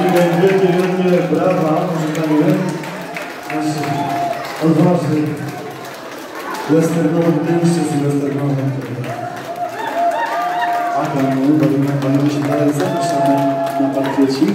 I wielkie, wielkie brawa, powitamy nasz odważny westernowy mężczyzn westernowy. A panu, panu się dalej zapraszamy na parkiecik.